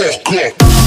fuck up.